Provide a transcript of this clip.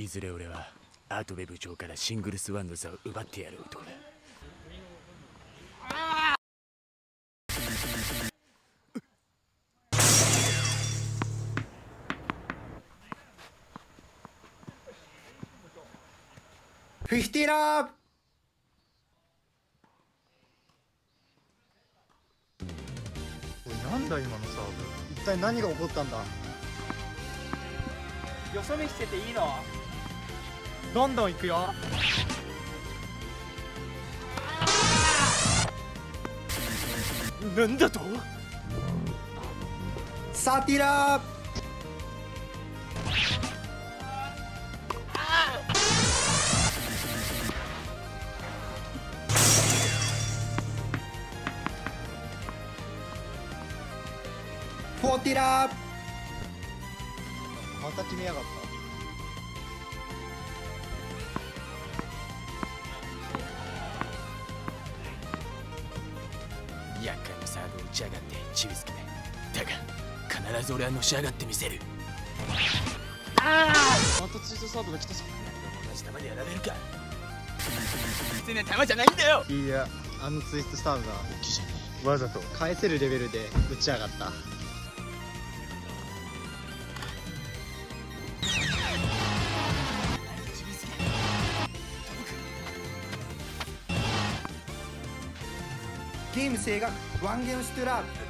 いずれ俺はアートウェ部長からシングルスワンの座を奪ってやる男だ。フィフティーラブ。おいなんだ今のサー一体何が起こったんだ？よそ見してていいの？ブどんどん行くよ。なんだと？サーティー。ラブフォーティーラブまた決めやがった厄介なサーブを打ち上がってチビスケだが必ず俺はのし上がってみせる。またツイストサーブが来たぞ同じ球でやられるか全然球じゃないんだよ。いやあのツイストスターブがわざと返せるレベルで打ち上がったゲーム性がワンゲームシュトゥラブ